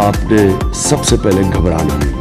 आपने सबसे पहले घबराना नहीं